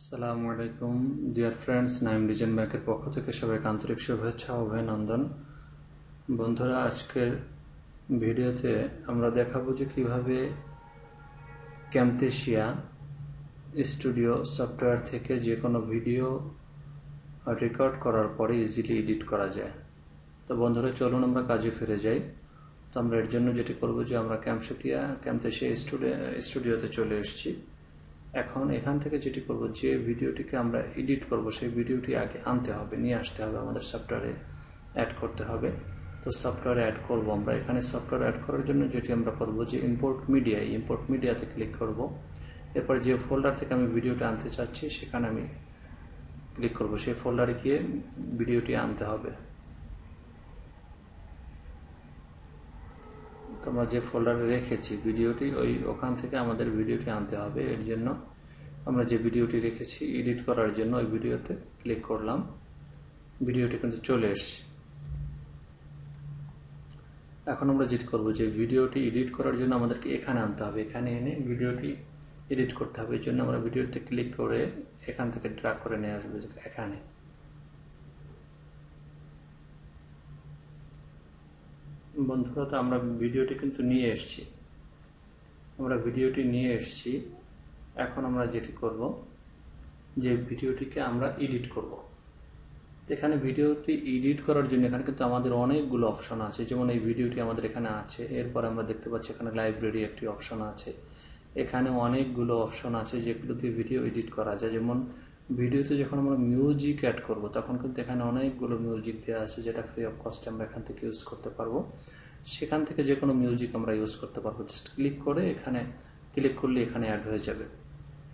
আসসালামু আলাইকুম। Dear friends Naim reason ব্যাংকের পক্ষ থেকে সবাইকে আন্তরিক শুভেচ্ছা, অভিনন্দন। বন্ধুরা, আজকের ভিডিওতে আমরা দেখাবো যে কীভাবে ক্যামতেশিয়া স্টুডিও সফটওয়্যার থেকে যে কোনো ভিডিও রেকর্ড করার পরে ইজিলি এডিট করা যায়। তো বন্ধুরা, চলুন আমরা কাজে ফিরে যাই। তো আমরা এর জন্য যেটি করব যে আমরা ক্যামসেতিয়া ক্যামতেশিয়া স্টুডিও স্টুডিওতে চলে এসেছি। এখন এখান থেকে যেটি করব, যে ভিডিওটিকে আমরা এডিট করব, সেই ভিডিওটি আগে আনতে হবে, নিয়ে আসতে হবে আমাদের সফটওয়্যারে অ্যাড করতে হবে। তো সফটওয়্যারে অ্যাড করব আমরা। এখানে সফটওয়্যার অ্যাড করার জন্য যেটি আমরা করব, যে ইম্পোর্ট মিডিয়া ইম্পোর্ট মিডিয়াতে ক্লিক করব। এরপর যে ফোল্ডার থেকে আমি ভিডিওটা আনতে চাচ্ছি, সেখানে আমি ক্লিক করব। সেই ফোল্ডারে গিয়ে ভিডিওটি আনতে হবে। আমরা যে ফোল্ডারে রেখেছি ভিডিওটি, ওই ওখান থেকে আমাদের ভিডিওটি আনতে হবে। এর জন্য আমরা যে ভিডিওটি রেখেছি এডিট করার জন্য ওই ভিডিওতে ক্লিক করলাম। ভিডিওটি কিন্তু চলে এসছে। এখন আমরা যেটি করব যে ভিডিওটি এডিট করার জন্য আমাদেরকে এখানে আনতে হবে। এখানে এনে ভিডিওটি এডিট করতে হবে। এই জন্য আমরা ভিডিওতে ক্লিক করে এখান থেকে ড্রাগ করে নিয়ে আসব এখানে। বন্ধুরা, তো আমরা ভিডিওটি কিন্তু নিয়ে এসছি। আমরা ভিডিওটি নিয়ে এসছি। এখন আমরা যেটি করব, যে ভিডিওটিকে আমরা এডিট করব। এখানে ভিডিওটি এডিট করার জন্য এখানে কিন্তু আমাদের অনেকগুলো অপশন আছে। যেমন এই ভিডিওটি আমাদের এখানে আছে। এরপর আমরা দেখতে পাচ্ছি এখানে লাইব্রেরি একটি অপশন আছে। এখানে অনেকগুলো অপশন আছে যেগুলো দিয়ে ভিডিও এডিট করা যায়। যেমন ভিডিওতে যখন আমরা মিউজিক অ্যাড করব, তখন কিন্তু এখানে অনেকগুলো মিউজিক দেওয়া আছে যেটা ফ্রি অফ কস্টে আমরা এখান থেকে ইউজ করতে পারব। সেখান থেকে যে কোনো মিউজিক আমরা ইউজ করতে পারব। জাস্ট ক্লিক করে এখানে ক্লিক করলে এখানে অ্যাড হয়ে যাবে।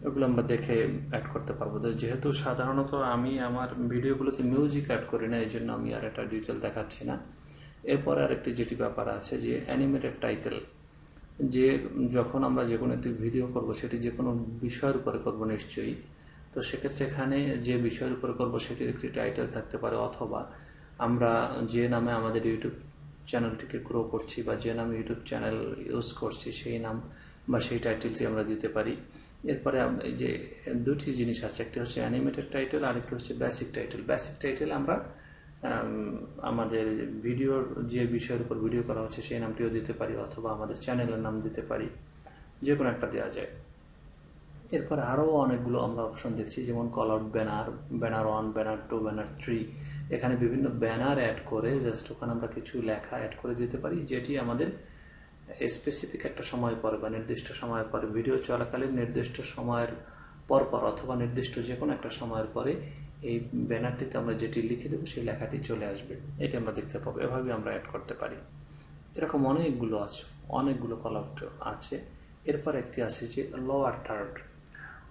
ওগুলো আমরা দেখে অ্যাড করতে পারব। যেহেতু সাধারণত আমি আমার ভিডিওগুলোতে মিউজিক অ্যাড করি না এই জন্য আমি আর একটা ডিটেল দেখাচ্ছি না। এরপরে আরেকটি যেটি ব্যাপার আছে যে অ্যানিমেটেড টাইটেল যে যখন আমরা যে কোনো একটি ভিডিও করব, সেটি যে কোনো বিষয়ের উপরে করব নিশ্চয়ই। তো সেক্ষেত্রে এখানে যে বিষয়ের উপর করব সেটির একটি টাইটেল থাকতে পারে, অথবা আমরা যে নামে আমাদের ইউটিউব চ্যানেলটিকে গ্রো করছি বা যে নামে ইউটিউব চ্যানেল ইউজ করছি, সেই নাম বা সেই টাইটেলটি আমরা দিতে পারি। এরপরে যে দুটি জিনিস আছে, একটি হচ্ছে অ্যানিমেটেড টাইটেল আর একটি হচ্ছে বেসিক টাইটেল বেসিক টাইটেল আমরা আমাদের ভিডিওর যে বিষয়ের উপর ভিডিও করা হচ্ছে, সেই নামটিও দিতে পারি, অথবা আমাদের চ্যানেলের নাম দিতে পারি। যে কোনো একটা দেওয়া যায়। এরপরে আরও অনেকগুলো আমরা অপশন দেখছি, যেমন call out banner banner one banner two banner three এখানে বিভিন্ন ব্যানার অ্যাড করে জাস্ট ওখানে আমরা কিছু লেখা অ্যাড করে দিতে পারি, যেটি আমাদের স্পেসিফিক একটা সময় পরে বা নির্দিষ্ট সময় পরে ভিডিও চলাকালীন নির্দিষ্ট সময়ের পর পর অথবা নির্দিষ্ট যে কোনো একটা সময়ের পরে এই ব্যানারটিতে আমরা যেটি লিখে দেবো, সেই লেখাটি চলে আসবে। এটি আমরা দেখতে পাবো, এভাবে আমরা অ্যাড করতে পারি। এরকম অনেকগুলো আছে, অনেকগুলো কল আউট আছে। এরপর একটি আছে যে লোয়ার থার্ড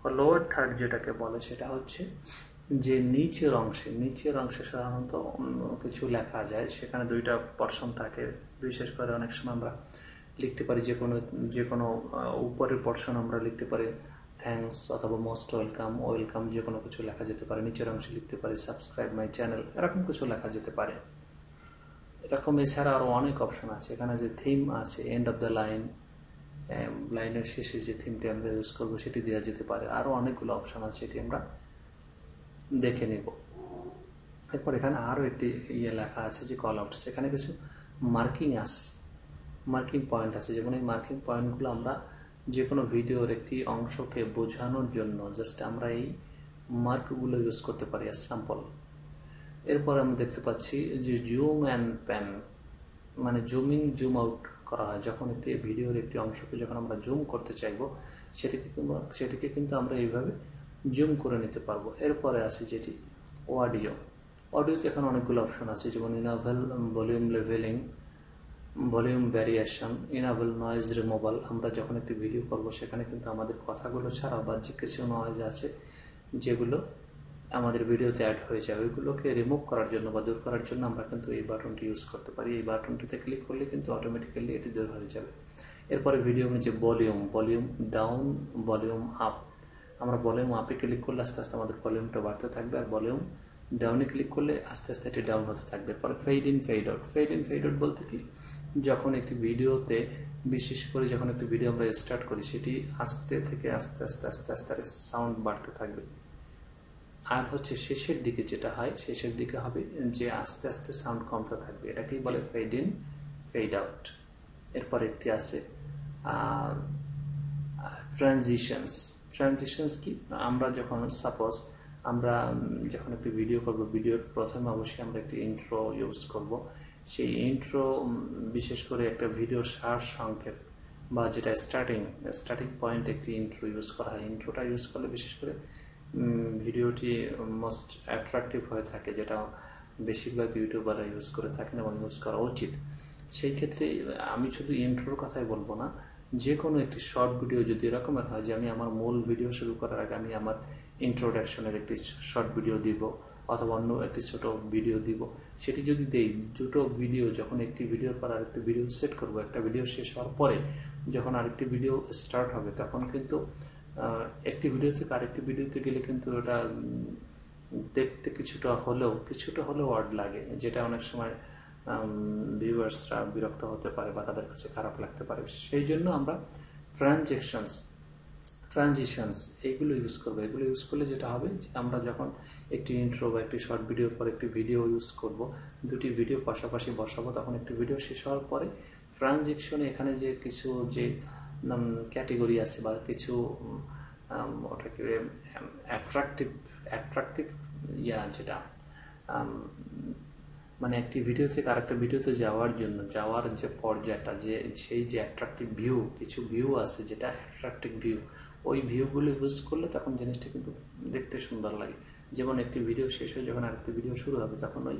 লোয়ার থার্ড যেটাকে বলে সেটা হচ্ছে যে নিচের অংশে নিচের অংশে সাধারণত অন্য কিছু লেখা যায়। সেখানে দুইটা পর্শন থাকে। বিশেষ করে অনেক সময় আমরা লিখতে পারি যে কোনো যে কোনো উপরের পর্শন আমরা লিখতে পারি থ্যাংকস অথবা মোস্ট ওয়েলকাম ওয়েলকাম যে কোনো কিছু লেখা যেতে পারে। নিচের অংশে লিখতে পারি সাবস্ক্রাইব মাই চ্যানেল এরকম কিছু লেখা যেতে পারে। এরকম এছাড়া আরও অনেক অপশন আছে। এখানে যে থিম আছে এন্ড অফ দ্য লাইন লাইনের শেষে যে থিমটি আমরা ইউজ করব সেটি দেওয়া যেতে পারে। আরও অনেকগুলো অপশন আছে সেটি আমরা দেখে নেব। এরপর এখানে আরও একটি ইয়ে লেখা আছে যে কল আউটস এখানে কিছু মার্কিং আস মার্কিং পয়েন্ট আছে। যেমন এই মার্কিং পয়েন্টগুলো আমরা যে কোনো ভিডিওর একটি অংশকে বোঝানোর জন্য জাস্ট আমরা এই মার্কগুলো ইউজ করতে পারি আর স্যাম্পল এরপর আমরা দেখতে পাচ্ছি যে জুম অ্যান্ড প্যান মানে জুমিং জুম আউট করা হয়। যখন একটি ভিডিওর একটি অংশকে যখন আমরা জুম করতে চাইব, সেটিকে সেটিকে কিন্তু আমরা এইভাবে জুম করে নিতে পারব। এরপরে আছে যেটি অডিও অডিওতে এখন অনেকগুলো অপশন আছে, যেমন enable volume levelling volume variation enable noise removal আমরা যখন একটি ভিডিও করব, সেখানে কিন্তু আমাদের কথাগুলো ছাড়াও বা যে কিছু নয়েজ আছে, যেগুলো আমাদের ভিডিওতে অ্যাড হয়ে যায় ওইগুলোকে রিমুভ করার জন্য বা দূর করার জন্য আমরা কিন্তু এই বাটনটি ইউজ করতে পারি এই বাটনটিতে ক্লিক করলে কিন্তু অটোমেটিক্যালি এটি দূর হয়ে যাবে এরপরে ভিডিও যে volume volume down volume up আমরা ভলিউম আপে ক্লিক করলে আস্তে আস্তে আমাদের ভলিউমটা বাড়তে থাকবে আর ভলিউম ডাউনে ক্লিক করলে আস্তে আস্তে এটি ডাউন হতে থাকবে এরপরে fade in fade out fade in fade out বলতে কি যখন একটি ভিডিওতে বিশেষ করে যখন একটি ভিডিও আমরা স্টার্ট করি সেটি আস্তে থেকে আস্তে আস্তে আস্তে আস্তে সাউন্ড বাড়তে থাকবে আর হচ্ছে শেষের দিকে যেটা হয়, শেষের দিকে হবে যে আস্তে আস্তে সাউন্ড কমতে থাকবে। এটাকেই বলে ফেড ইন ফেড আউট এরপর একটি আছে ট্রানজিশনস ট্রানজিশনস কি? আমরা যখন সাপোজ আমরা যখন একটি ভিডিও করব ভিডিওর প্রথমে অবশ্যই আমরা একটি ইন্ট্রো ইউজ করব। সেই ইন্ট্রো বিশেষ করে একটা ভিডিওর সার সংক্ষেপ বা যেটা স্টার্টিং স্টার্টিং পয়েন্ট একটি ইন্ট্রো ইউজ করা হয়। ইন্ট্রোটা ইউজ করলে বিশেষ করে ভিডিওটি মোস্ট অ্যাট্রাকটিভ হয়ে থাকে, যেটা বেশিরভাগ ইউটিউবাররা ইউজ করে থাকেন এবং ইউজ করা উচিত। সেই ক্ষেত্রে আমি শুধু ইন্ট্রোর কথাই বলব না যে কোনো একটি শর্ট ভিডিও যদি এরকমের হয় যে আমি আমার মূল ভিডিও শুরু করার আগে আমি আমার ইন্ট্রোডাকশনের একটি শর্ট ভিডিও দিব অথবা অন্য একটি ছোট ভিডিও দিব, সেটি যদি দেই, দুটো ভিডিও যখন একটি ভিডিওর পর আরেকটি ভিডিও সেট করব, একটা ভিডিও শেষ হওয়ার পরে যখন আরেকটি ভিডিও স্টার্ট হবে, তখন কিন্তু একটি ভিডিও থেকে আরেকটি ভিডিওতে গেলে কিন্তু ওটা দেখতে কিছুটা হলেও কিছুটা হলেও ওয়ার্ড লাগে। যেটা অনেক সময় ভিউয়ার্সরা বিরক্ত হতে পারে বা তাদের কাছে খারাপ লাগতে পারে। সেই জন্য আমরা ট্রানজেকশনস ট্রানজিশনস এইগুলো ইউজ করব। এগুলো ইউজ করলে যেটা হবে যে আমরা যখন একটি ইন্ট্রো বা একটি শর্ট ভিডিওর পর একটি ভিডিও ইউজ করব, দুটি ভিডিও পাশাপাশি বসাবো, তখন একটি ভিডিও শেষ হওয়ার পরে ট্রানজেকশনে এখানে যে কিছু যে ক্যাটেগরি আছে বা কিছু ওটাকে অ্যাট্রাকটিভ অ্যাট্রাকটিভ ইয়া যেটা মানে একটি ভিডিও থেকে আরেকটা ভিডিওতে যাওয়ার জন্য, যাওয়ার যে পর্যায়টা, যে, সেই যে অ্যাট্রাকটিভ ভিউ কিছু ভিউ আছে যেটা অ্যাট্রাকটিভ ভিউ ওই ভিউগুলো ইউজ করলে তখন জিনিসটা কিন্তু দেখতে সুন্দর লাগে। যেমন একটি ভিডিও শেষ হয়ে যখন আরেকটি ভিডিও শুরু হবে, তখন ওই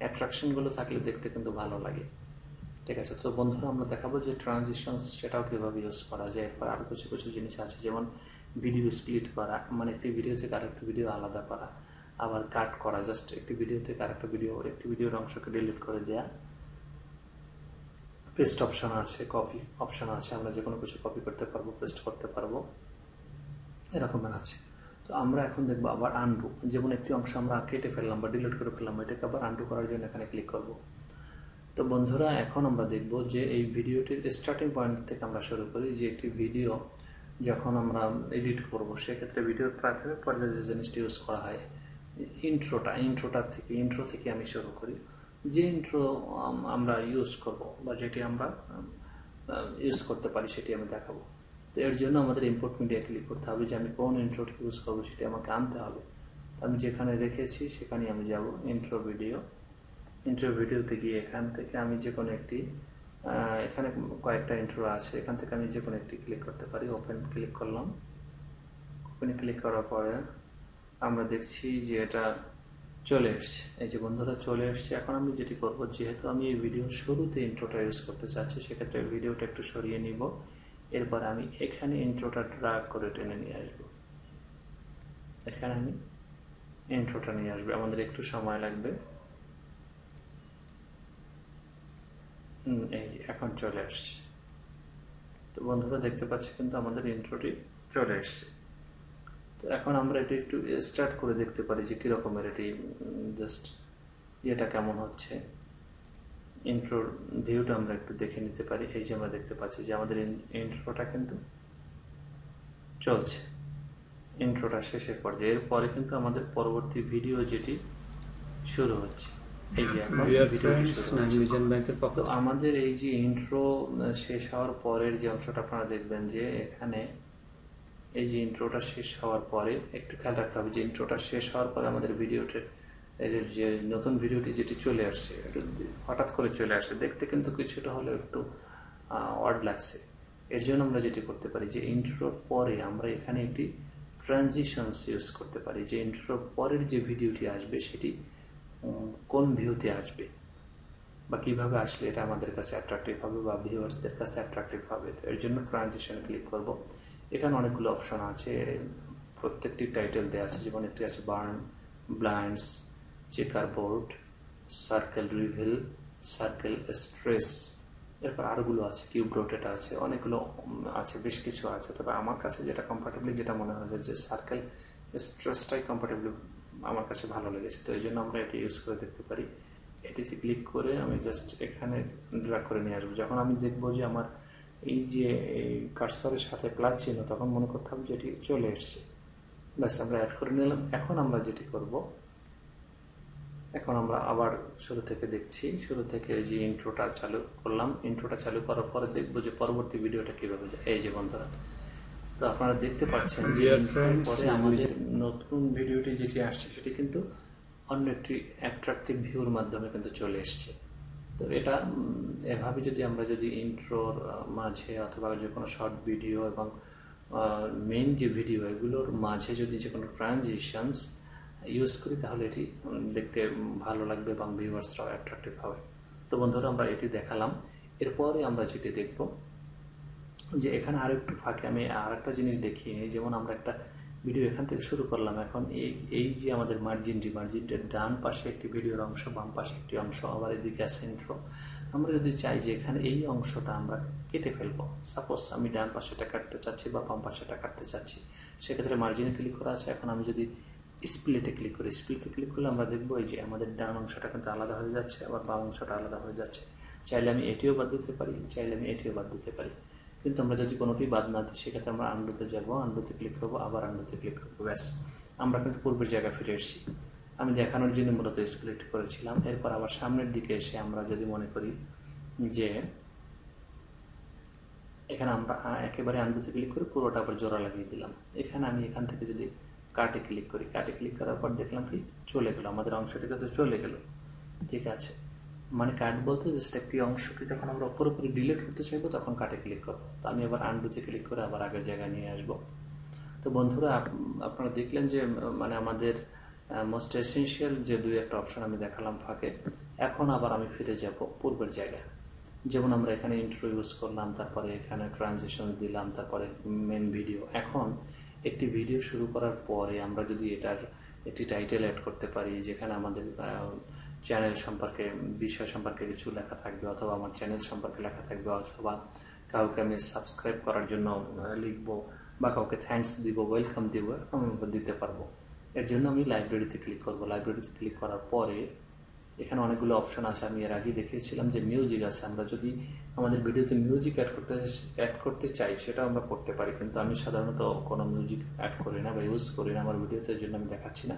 অ্যাট্রাকশনগুলো থাকলে দেখতে কিন্তু ভালো লাগে। ঠিক আছে? তো বন্ধুরা, আমরা দেখাবো যে ট্রানজিশনস সেটাও কীভাবে ইউজ করা যায়। এরপর আরও কিছু কিছু জিনিস আছে, যেমন ভিডিও স্প্লিট করা মানে একটি ভিডিও থেকে আরেকটি ভিডিও আলাদা করা, আবার কাট করা জাস্ট একটি ভিডিও থেকে আরেকটা ভিডিও একটি ভিডিওর অংশকে ডিলিট করে দেওয়া পেস্ট অপশন আছে কপি অপশন আছে, আমরা যে কোনো কিছু কপি করতে পারব পেস্ট করতে পারব। এরকমের আছে। তো আমরা এখন দেখব আবার আন্ডু যেমন একটি অংশ আমরা কেটে ফেললাম বা ডিলিট করে ফেললাম, এটাকে আবার আন্ডু করার জন্য এখানে ক্লিক করব। তো বন্ধুরা, এখন আমরা দেখব যে এই ভিডিওটির স্টার্টিং পয়েন্ট থেকে আমরা শুরু করি যে একটি ভিডিও যখন আমরা এডিট করব, সেক্ষেত্রে ভিডিওর প্রাথমিক পর্যায়ে যে জিনিসটি ইউজ করা হয় ইন্ট্রোটা ইন্ট্রোটার থেকে ইন্ট্রো থেকে আমি শুরু করি। যে ইন্ট্রো আমরা ইউজ করব বা যেটি আমরা ইউজ করতে পারি সেটি আমি দেখাবো। তো এর জন্য আমাদের ইম্পোর্ট মিডিয়া ক্লিক করতে হবে যে আমি কোন ইন্ট্রোটি ইউজ করব সেটি আমাকে আনতে হবে। আমি যেখানে রেখেছি সেখানে আমি যাব ইন্ট্রো ভিডিও ইন্ট্রো ভিডিওতে গিয়ে এখান থেকে আমি যে কোনো একটি এখানে কয়েকটা ইন্ট্রো আছে। এখান থেকে আমি যে কোনো একটি ক্লিক করতে পারি। ওপেন ক্লিক করলাম। ওপেনে ক্লিক করার পরে আমরা দেখছি যে এটা চলে এসছে। এই যে বন্ধুরা, চলে এসছে। এখন আমি যেটি করব, যেহেতু আমি এই ভিডিওর শুরুতে ইন্ট্রোটা ইউজ করতে চাচ্ছি, সেক্ষেত্রে ভিডিওটা একটু সরিয়ে নিব। এরপর আমি এখানে ইন্ট্রোটা ড্রাগ করে টেনে নিয়ে আসব। এখানে আমি ইন্ট্রোটা নিয়ে আসবে। আমাদের একটু সময় লাগবে। এই এখন চলে আসছে। তো বন্ধুরা, দেখতে পাচ্ছি কিন্তু আমাদের ইন্ট্রোটি চলে এসছে তো এখন আমরা এটি একটু স্টার্ট করে দেখতে পারি যে কীরকমের এটি জাস্ট ইয়েটা কেমন হচ্ছে। ইন্ট্রোর ভিউটা আমরা একটু দেখে নিতে পারি। এই যে আমরা দেখতে পাচ্ছি যে আমাদের ইন্ট্রোটা কিন্তু চলছে। ইন্ট্রোটা শেষের পর্যায়ে। এরপরে কিন্তু আমাদের পরবর্তী ভিডিও যেটি শুরু হচ্ছে। এই যে আমাদের এই যে ইন্ট্রো শেষ হওয়ার পরের যে অংশটা আপনারা দেখবেন যে এখানে এই যে ইন্ট্রোটা শেষ হওয়ার পরে একটু খেয়াল রাখতে হবে যে ইন্ট্রোটা শেষ হওয়ার পরে আমাদের ভিডিওটির যে নতুন ভিডিওটি যেটি চলে আসছে হঠাৎ করে চলে আসছে দেখতে কিন্তু কিছুটা হলেও একটু ওয়ার্ড লাগছে। এর জন্য আমরা যেটি করতে পারি যে ইন্ট্রোর পরে আমরা এখানে একটি ট্রানজিশনস ইউজ করতে পারি। যে ইন্ট্রোর পরের যে ভিডিওটি আসবে সেটি কোন ভিউতে আসবে? বা কীভাবে আসলে এটা আমাদের কাছে অ্যাট্রাকটিভ হবে বা ভিউয়ার্সদের কাছে অ্যাট্রাকটিভ হবে? তো এর জন্য ট্রানজিশন ক্লিক করব। এখানে অনেকগুলো অপশন আছে। প্রত্যেকটি টাইটেল দেওয়া আছে। যেমন একটি আছে barn blinds checkerboard circle reveal circle stress এরপর আরোগুলো আছে। কিউব রোটেট আছে। অনেকগুলো আছে। বেশ কিছু আছে। তবে আমার কাছে যেটা কমফর্টেবলি যেটা মনে হয়েছে যে সার্কেল স্ট্রেসটাই কমফর্টেবলি আমার কাছে ভালো লেগেছে। তো এই জন্য আমরা এটি ইউজ করে দেখতে পারি। এটিতে ক্লিক করে আমি জাস্ট এখানে ড্রাগ করে নিয়ে আসব। যখন আমি দেখব যে আমার এই যে, এই কার্সরের সাথে প্লাস চিহ্ন, তখন মনে করতে হবে যে এটি চলে এসছে। ব্যাস, আমরা অ্যাড করে নিলাম। এখন আমরা যেটি করব, এখন আমরা আবার শুরু থেকে দেখছি। শুরু থেকে যে ইন্ট্রোটা চালু করলাম। ইন্ট্রোটা চালু করার পরে দেখব যে পরবর্তী ভিডিওটা কীভাবে যায়। এই যে বন্ধুরা তো আপনারা দেখতে পাচ্ছেন যে পরে আমাদের নতুন ভিডিওটি যেটি আসছে সেটি কিন্তু অন্য একটি অ্যাট্রাকটিভ ভিউর মাধ্যমে কিন্তু চলে এসছে। তো এটা এভাবে যদি আমরা যদি ইন্ট্রোর মাঝে অথবা যে কোনো শর্ট ভিডিও এবং মেইন যে ভিডিও এগুলোর মাঝে যদি যে কোনো ট্রানজিশনস ইউজ করি তাহলে এটি দেখতে ভালো লাগবে এবং ভিউয়ার্সরাও অ্যাট্রাকটিভ হবে। তো বন্ধুরা আমরা এটি দেখালাম। এরপরে আমরা যেটি দেখব যে এখানে আর একটু ফাঁকে আমি আর একটা জিনিস দেখিয়ে নিই। যেমন আমরা একটা ভিডিও এখান থেকে শুরু করলাম। এখন এই এই যে আমাদের মার্জিনটি, মার্জিনটার ডান পাশে একটি ভিডিওর অংশ, বাম পাশে একটি অংশ, আবার এদিকে আছে ইন্ট্রো আমরা যদি চাই যে এখানে এই অংশটা আমরা কেটে ফেলব। সাপোজ আমি ডান পাশেটা কাটতে চাচ্ছি বা বাম পাশেটা কাটতে চাচ্ছি, সেক্ষেত্রে মার্জিনে ক্লিক করা আছে। এখন আমি যদি স্প্লিটে ক্লিক করি স্প্লিটে ক্লিক করলে আমরা দেখব এই যে আমাদের ডান অংশটা কিন্তু আলাদা হয়ে যাচ্ছে, আবার বাম অংশটা আলাদা হয়ে যাচ্ছে। চাইলে আমি এটিও বাদ দিতে পারি, চাইলে আমি এটিও বাদ দিতে পারি। কিন্তু আমরা যদি কোনোটি বাদ না দিই, সেক্ষেত্রে আমরা আন্ডুতে যাব আন্ডুতে ক্লিক করব, আবার আন্ডুতে ক্লিক করব, ব্যাস। আমরা কিন্তু পূর্বের জায়গায় ফিরে এসেছি। আমি দেখানোর জন্য মূলত স্প্লিট করেছিলাম। এরপর আবার সামনের দিকে এসে আমরা যদি মনে করি যে এখানে আমরা একেবারে আন্ডুতে ক্লিক করে পুরোটা আবার জোড়া লাগিয়ে দিলাম। এখানে আমি এখান থেকে যদি কাটে ক্লিক করি কাটে ক্লিক করার পর দেখলাম কি চলে গেল, আমাদের অংশটিতে তো চলে গেল। ঠিক আছে। মানে কাট বলতে জাস্ট একটি অংশকে যখন আমরা পুরোপুরি ডিলিট করতে চাইব, তখন কাটে ক্লিক করব। তো আমি আবার আন্ডুতে ক্লিক করে আবার আগের জায়গায় নিয়ে আসব। তো বন্ধুরা, আপ- আপনারা দেখলেন যে মানে আমাদের মোস্ট এসেনশিয়াল যে দুই একটা অপশন আমি দেখালাম ফাঁকে, এখন আবার আমি ফিরে যাব পূর্বের জায়গায়। যেমন আমরা এখানে ইন্ট্রো ইউজ করলাম, তারপরে এখানে ট্রানজেকশন দিলাম, তারপরে মেন ভিডিও এখন একটি ভিডিও শুরু করার পরে আমরা যদি এটার একটি টাইটেল অ্যাড করতে পারি, যেখানে আমাদের চ্যানেল সম্পর্কে, বিষয় সম্পর্কে কিছু লেখা থাকবে অথবা আমার চ্যানেল সম্পর্কে লেখা থাকবে, অথবা কাউকে আমি সাবস্ক্রাইব করার জন্য লিখব বা কাউকে থ্যাংকস দিব ওয়েলকাম দিব, এরকম দিতে পারব। এর জন্য আমি লাইব্রেরিতে ক্লিক করব। লাইব্রেরিতে ক্লিক করার পরে এখানে অনেকগুলো অপশন আছে, আমি এর আগে দেখিয়েছিলাম যে মিউজিক আছে। আমরা যদি আমাদের ভিডিওতে মিউজিক অ্যাড করতে অ্যাড করতে চাই সেটা আমরা করতে পারি। কিন্তু আমি সাধারণত কোনো মিউজিক অ্যাড করি না বা ইউজ করি না আমার ভিডিওতে জন্য আমি দেখাচ্ছি না।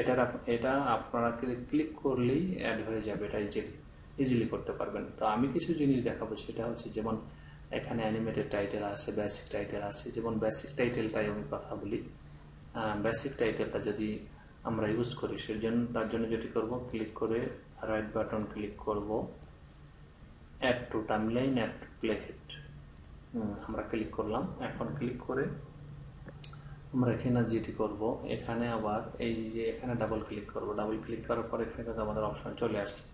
এটার এটা আপনারা ক্লিক করলেই অ্যাড হয়ে যাবে, এটা ইজিলি ইজিলি করতে পারবেন। তো আমি কিছু জিনিস দেখাবো, সেটা হচ্ছে যেমন এখানে অ্যানিমেটেড টাইটেল আছে বেসিক টাইটেল আছে। যেমন বেসিক টাইটেলটাই আমি কথা বলি। বেসিক টাইটেলটা যদি আমরা ইউজ করি, সেজন্য তার জন্য যেটি করব ক্লিক করে রাইট বাটন ক্লিক করব। Add to timeline add to play head আমরা ক্লিক করলাম। এখন ক্লিক করে আমরা এখানে যেটি করব, এখানে আবার এই যে এখানে ডাবল ক্লিক করব। ডাবল ক্লিক করার পর এখানে কিন্তু আমাদের অপশন চলে আসছে।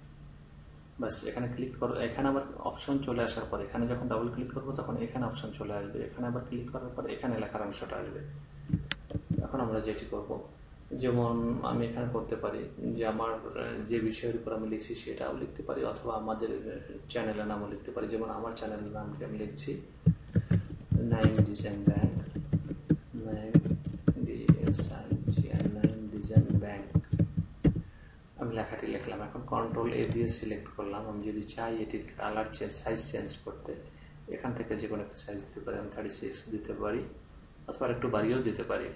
ব্যাস, এখানে ক্লিক করো, এখানে আবার অপশন চলে আসার পর, এখানে যখন ডাবল ক্লিক করব, তখন এখানে অপশন চলে আসবে। এখানে আবার ক্লিক করার পর, এখানে লেখার অংশটা আসবে। এখন আমরা যেটি করব যেমন আমি এখানে করতে পারি যে আমার যে বিষয়ের উপর আমি লিখছি সেটাও লিখতে পারি অথবা আমাদের চ্যানেলের নামও লিখতে পারি। যেমন আমার চ্যানেলের নামটি আমি লিখছি Naim design bank Naim design bank আমি লেখাটি লিখলাম। এখন কন্ট্রোল এ দিয়ে সিলেক্ট করলাম। আমি যদি চাই এটির কালার চেঞ্জ সাইজ চেঞ্জ করতে, এখান থেকে যে কোনো একটা সাইজ দিতে পারি। আমি থার্টি সিক্স দিতে পারি, অথবা একটু বাড়িয়েও দিতে পারি।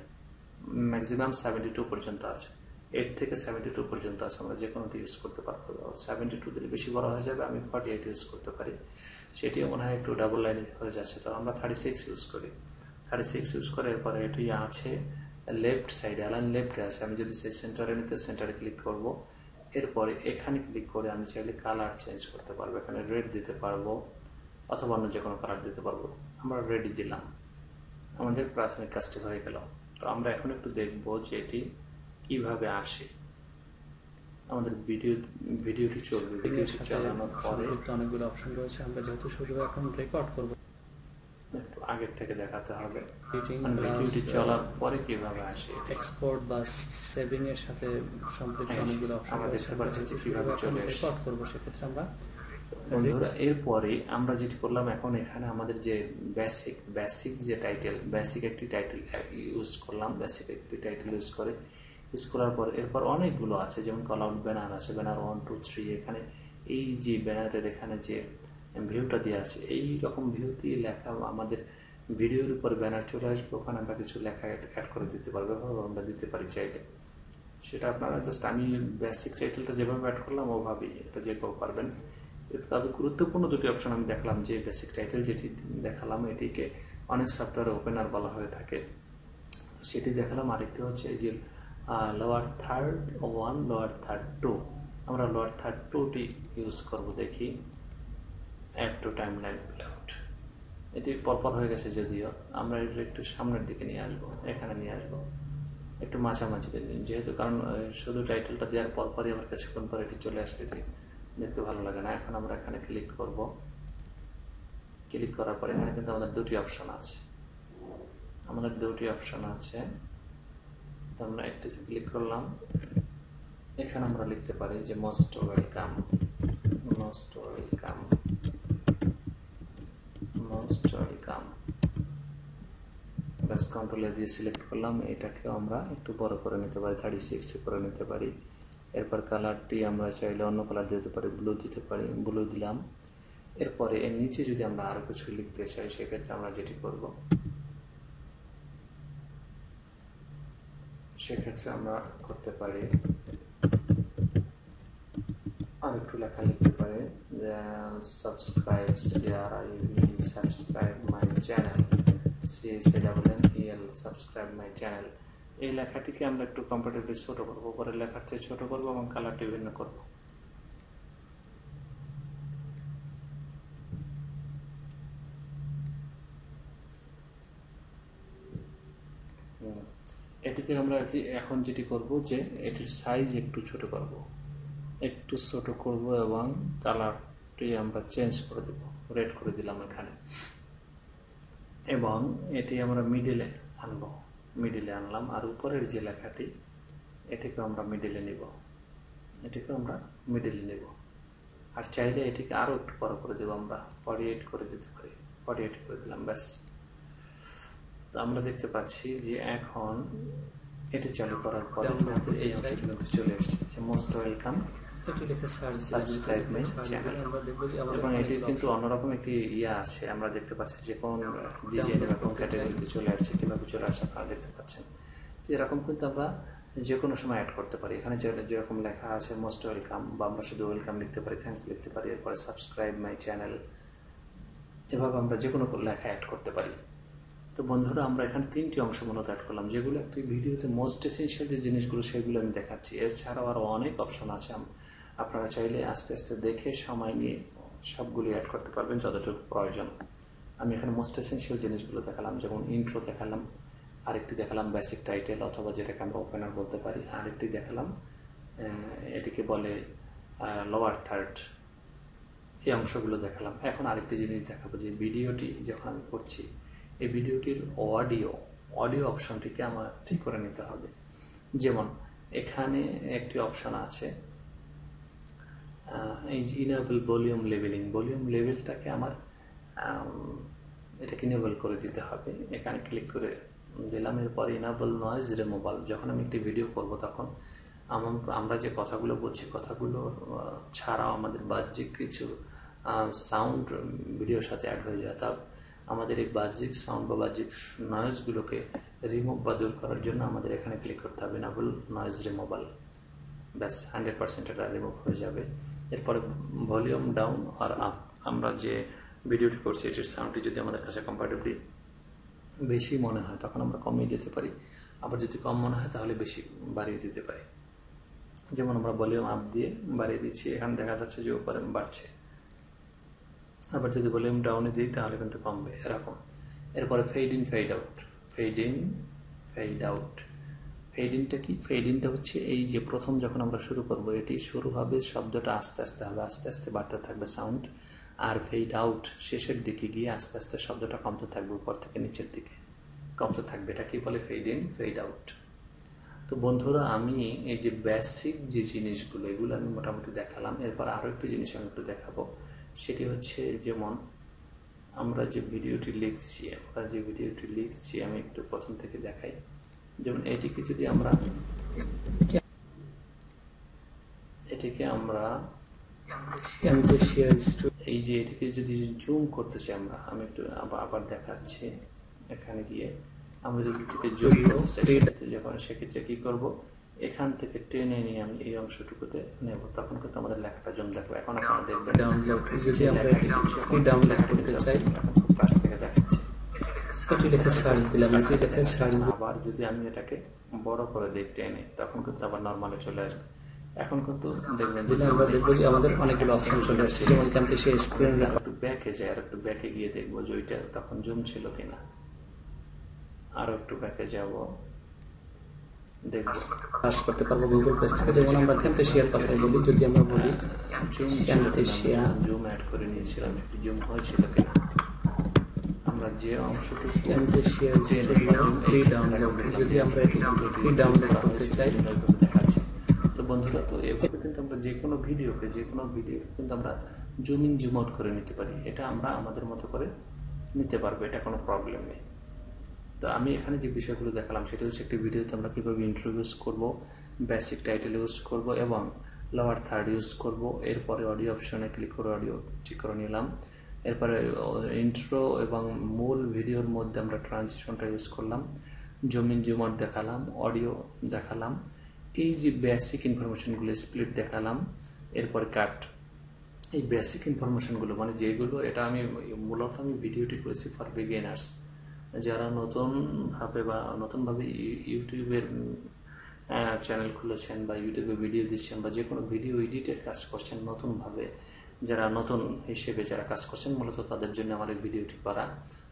ম্যাক্সিমাম সেভেন্টি টু পর্যন্ত আছে। এইট থেকে সেভেন্টি টু পর্যন্ত আছে, আমরা যে কোনোটি ইউজ করতে পারব। সেভেন্টি টু দিলে বেশি বড় হয়ে যাবে, আমি ফর্টি এইট ইউজ করতে পারি। সেটিও মনে হয় একটু ডাবল লাইনে হয়ে যাচ্ছে। তো আমরা থার্টি সিক্স ইউজ করি। থার্টি সিক্স ইউজ করে এরপরে এটি আছে লেফট সাইডে অ্যালাইন লেফটে আছে। আমি যদি সেই সেন্টারে নিতে সেন্টারে ক্লিক করব, এরপরে এখানে ক্লিক করে আমি চাইলে কালার চেঞ্জ করতে পারব। এখানে রেড দিতে পারব, অথবা অন্য যে কোনো কালার দিতে পারব। আমরা রেডি দিলাম। আমাদের প্রাথমিক কাজটি হয়ে গেল। তো আমরা এখন একটু দেখব যে এটি কীভাবে আসে। আমাদের ভিডিও ভিডিওটি চলবে ভিডিওটি চালানোর পরে। অনেকগুলো অপশন রয়েছে। আমরা যেহেতু শুরু এখন রেকর্ড করব একটু আগের থেকে দেখাতে হবে। মানে ভিডিওটি চলার পরে কীভাবে আসে এক্সপোর্ট বা সেভিং এর সাথে সম্পৃক্ত হ্যাঁ, অনেকগুলো অপশন আমরা দেখতে পাচ্ছি কীভাবে চলে রেকর্ড করব সেক্ষেত্রে আমরা বন্ধুরা, এরপরে আমরা যেটি করলাম, এখন এখানে আমাদের যে বেসিক বেসিক যে টাইটেল বেসিক একটি টাইটেল ইউজ করলাম বেসিক একটি টাইটেল ইউজ করে। ইউজ করার পর এরপর অনেকগুলো আছে, যেমন কল আউট ব্যানার আছে ব্যানার ওয়ান টু থ্রি এখানে এই যে ব্যানারের এখানে যে ভিউটা দেওয়া আছে, এই রকম ভিউ দিয়ে লেখা আমাদের ভিডিওর উপর ব্যানার চলে আসবে, ওখানে আমরা কিছু লেখা অ্যাড করে দিতে পারব বা আমরা দিতে পারি চাইলে। সেটা আপনারা জাস্ট আমি বেসিক টাইটেলটা যেভাবে অ্যাড করলাম, ওভাবেই এটা যে পারবেন। তবে গুরুত্বপূর্ণ দুটি অপশন আমি দেখলাম, যে বেসিক টাইটেল যেটি দেখালাম, এটিকে অনেক সফটওয়্যারে ওপেনার বলা হয়ে থাকে। সেটি দেখালাম। আরেকটি হচ্ছে যে lower third one lower third two আমরা লোয়ার থার্ড টুটি ইউজ করব দেখি। Add to timeline out এটি পরপর হয়ে গেছে যদিও। আমরা এটা একটু সামনের দিকে নিয়ে আসব, এখানে নিয়ে আসব। একটু মাঝামাঝি যেহেতু কারণ শুধু টাইটেলটা দেওয়ার পরপরই আমার কাছে কিছুক্ষণ পর এটি চলে আসবে দেখতে ভালো লাগে না। এখন আমরা এখানে ক্লিক করব। ক্লিক করার পরে এখানে কিন্তু আমাদের দুটি অপশন আছে। আমাদের দুটি অপশন আছে। আমরা একটিতে ক্লিক করলাম। এখানে আমরা লিখতে পারি যে most welcome most welcome most welcome ব্যাস কন্ট্রোলে দিয়ে সিলেক্ট করলাম। এটাকেও আমরা একটু বড় করে নিতে পারি থার্টি সিক্সে করে নিতে পারি। এরপর কালারটি আমরা চাইলে অন্য কালার দিতে পারি ব্লু দিতে পারি ব্লু দিলাম। এরপরে এর নিচে যদি আমরা আরও কিছু লিখতে চাই, সেক্ষেত্রে আমরা যেটি করব, সেক্ষেত্রে আমরা করতে পারি, আর একটু লেখা লিখতে পারি subscribe CR I subscribe my channel C CSA double N EL subscribe my channel এই লেখাটিকে আমরা একটু কম্পারেটিভলি ছোট করব পরে লেখার চেয়ে ছোট করব এবং কালারটি ভিন্ন করব। এটিতে আমরা এখন যেটি করব যে এটির সাইজ একটু ছোট করব, একটু ছোট করব এবং কালারটি আমরা চেঞ্জ করে দেব রেড করে দিলাম এখানে। এবং এটি আমরা মিডিলে আনব। মিডিলে আনলাম আর উপরের যে লেখাটি এটিকে আমরা মিডিলে নিব। এটিকে আমরা মিডিলে নেব। আর চাইলে এটিকে আরও একটু বড় করে দেবো আমরা ফর্টি এইট করে দিতে পারি। ফর্টি এইট করে দিলাম ব্যাস। তো আমরা দেখতে পাচ্ছি যে এখন এটি চালু করার পরে আমাদের এই অংশটি চলে এসেছে যে most welcome subscribe my channel. এবং এটির কিন্তু অন্যরকম একটি ইয়া আছে আমরা দেখতে পাচ্ছি যে কোন ডিজাইন এবং কোন ক্যাটাগরিতে চলে আসছে কীভাবে চলে আসছে আপনারা দেখতে পাচ্ছেন। তো এরকম কিন্তু আমরা যে কোনো সময় অ্যাড করতে পারি। এখানে যেরকম লেখা আছে মোস্ট ওয়েলকাম বা আমরা শুধু ওয়েলকাম লিখতে পারি থ্যাংকস লিখতে পারি এরপরে সাবস্ক্রাইব মাই চ্যানেল এভাবে আমরা যে কোনো লেখা অ্যাড করতে পারি। তো বন্ধুরা আমরা এখানে তিনটি অংশ মূলত অ্যাড করলাম যেগুলো একটি ভিডিওতে মোস্ট এসেন্সিয়াল যে জিনিসগুলো সেগুলো আমি দেখাচ্ছি। এছাড়াও আরও অনেক অপশন আছে আপনারা চাইলে আস্তে আস্তে দেখে সময় নিয়ে সবগুলি অ্যাড করতে পারবেন যতটুকু প্রয়োজন। আমি এখানে মোস্ট এসেন্সিয়াল জিনিসগুলো দেখালাম, যেমন ইন্ট্রো দেখালাম, আরেকটি দেখালাম বেসিক টাইটেল অথবা যেটাকে আমরা ওপেনার বলতে পারি, আরেকটি দেখালাম এটিকে বলে লোয়ার থার্ড এই অংশগুলো দেখালাম। এখন আরেকটি জিনিস দেখাবো, যে ভিডিওটি যখন আমি করছি, এই ভিডিওটির অডিও অডিও অপশনটিকে আমার ঠিক করে নিতে হবে। যেমন, এখানে একটি অপশন আছে ইনেবল ভলিউম লেভেলিং ভলিউম লেভেলটাকে আমার এটাকে ইনেবল করে দিতে হবে। এখানে ক্লিক করে দিলাম, এরপর ইনেবল নয়েজ রিমুভাল যখন আমি একটি ভিডিও করব তখন আমরা যে কথাগুলো বলছি, কথাগুলো ছাড়াও আমাদের বাহ্যিক কিছু সাউন্ড ভিডিওর সাথে অ্যাড হয়ে যায়। তা আমাদের এই বাহ্যিক সাউন্ড বা বাহ্যিক নয়েজগুলোকে রিমুভ বা দূর করার জন্য আমাদের এখানে ক্লিক করতে হবে নাবল নয়েজ রিমুভাল ব্যাস হান্ড্রেড পার্সেন্ট এটা রিমুভ হয়ে যাবে। এরপরে ভলিউম ডাউন আর আপ। আমরা যে ভিডিওটি করছি, এটির সাউন্ডটি যদি আমাদের কাছে কম্পারেটিভলি বেশি মনে হয়, তখন আমরা কমিয়ে দিতে পারি। আবার যদি কম মনে হয়, তাহলে বেশি বাড়িয়ে দিতে পারি। যেমন আমরা ভলিউম আপ দিয়ে বাড়িয়ে দিচ্ছি, এখানে দেখা যাচ্ছে যে উপরে বাড়ছে। আবার যদি ভলিউম ডাউনে দিই, তাহলে কিন্তু কমবে, এরকম। এরপরে fade in fade out fade in fade out fade কি? ফেড হচ্ছে এই যে প্রথম যখন আমরা শুরু করব, এটি শুরু হবে, শব্দটা আস্তে আস্তে হবে, আস্তে আস্তে বাড়তে থাকবে সাউন্ড আর ফেড আউট শেষের দিকে গিয়ে আস্তে আস্তে শব্দটা কমতে থাকবে, উপর থেকে নিচের দিকে কমতে থাকবে। এটা কি বলে ফেড ইন ফেড আউট তো বন্ধুরা, আমি এই যে বেসিক যে জিনিসগুলো, এগুলো আমি মোটামুটি দেখালাম। এরপর আরও একটি জিনিস আমি একটু দেখাবো। সেটি হচ্ছে যেমন আমরা যে ভিডিওটি লিখছি, আমরা যে ভিডিওটি লিখছি, আমি একটু প্রথম থেকে দেখাই। যেমন এটিকে যদি আমরা এটিকে আমরা এই যে এটিকে যদি জুম করতে চাই আমরা আমি একটু আবার দেখাচ্ছি এখানে গিয়ে। আমরা যদি জড়িত সেক্ষেত্রে যখন সেক্ষেত্রে কি করব? এখান থেকে টেনে নিয়ে আমি এই অংশটুকুতে নেব। তখন কিন্তু আমাদের লেখাটা জম দেখব। এখন আপনারা দেখবেন ডাউনলোড যদি আমরা ডাউনলোড করতে চাই। থেকে দেখাচ্ছে। এটি লিখে সার্চ দিলাম। এটি লিখে সার্চ আবার যদি আমি এটাকে বড় করে দিই টেনে তখন কিন্তু আবার নর্মালে চলে আসবে। এখন কিন্তু দেখবেন দিলে আমরা দেখব যে আমাদের অনেকগুলো অপশন চলে আসছে যেমন জানতে সেই স্ক্রিন আর একটু ব্যাকে যাই আর একটু ব্যাকে গিয়ে দেখব যে ওইটা তখন জুম ছিল কিনা। আরও একটু ব্যাকে যাব দেখব। সার্চ করতে পারব গুগল থেকে যেমন আমরা ক্যাম্পেশিয়ার কথাই বলি যদি আমরা বলি জুম Camtasia। জুম অ্যাড করে নিয়েছিলাম একটু জুম হয়েছিল কিনা। আমরা যে অংশটুকু ফ্রি ডাউনলোড যদি আমরা ফ্রি ডাউনলোড করতে চাই দেখাচ্ছে। তো বন্ধুরা তো এভাবে কিন্তু আমরা যে কোনো ভিডিওকে যে কোনো ভিডিও কিন্তু আমরা জুম ইন জুম আউট করে নিতে পারি। এটা আমরা আমাদের মতো করে নিতে পারব এটা কোনো প্রবলেম নেই। তো আমি এখানে যে বিষয়গুলো দেখালাম সেটা হচ্ছে একটি ভিডিওতে আমরা কীভাবে ইন্ট্রোডিউস করব বেসিক টাইটেল ইউজ করব এবং লোয়ার থার্ড ইউজ করব। এরপরে অডিও অপশনে ক্লিক করে অডিও ঠিক করে নিলাম। এরপরে ইন্ট্রো এবং মূল ভিডিওর মধ্যে আমরা ট্রানজিশনটা ইউজ করলাম, জমিন জুমার দেখালাম অডিও দেখালাম, এই যে বেসিক ইনফরমেশনগুলো স্প্লিট দেখালাম, এরপরে কাট এই বেসিক ইনফরমেশনগুলো মানে যেগুলো, এটা আমি মূলত আমি ভিডিওটি করেছি ফর বিগিনার্স যারা নতুনভাবে বা নতুনভাবে ইউ- ইউটিউবের চ্যানেল খুলেছেন বা ইউটিউবে ভিডিও দিচ্ছেন বা যে কোনো ভিডিও এডিটের কাজ করছেন নতুনভাবে যারা নতুন হিসেবে যারা কাজ করছেন, মূলত তাদের জন্য আমার এই ভিডিওটি করা।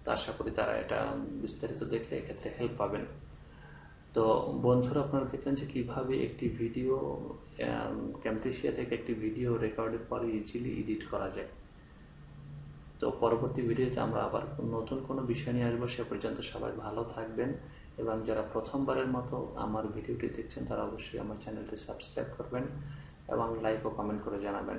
তো আশা করি তারা এটা বিস্তারিত দেখলে এক্ষেত্রে হেল্প পাবেন। তো বন্ধুরা, আপনারা দেখলেন যে কীভাবে একটি ভিডিও ক্যামতেশিয়া থেকে একটি ভিডিও রেকর্ডের পরে ইজিলি এডিট করা যায়। তো পরবর্তী ভিডিওতে আমরা আবার নতুন কোনো বিষয় নিয়ে আসব, সে পর্যন্ত সবাই ভালো থাকবেন। এবং যারা প্রথমবারের মতো আমার ভিডিওটি দেখছেন, তারা অবশ্যই আমার চ্যানেলটি সাবস্ক্রাইব করবেন এবং লাইক ও কমেন্ট করে জানাবেন।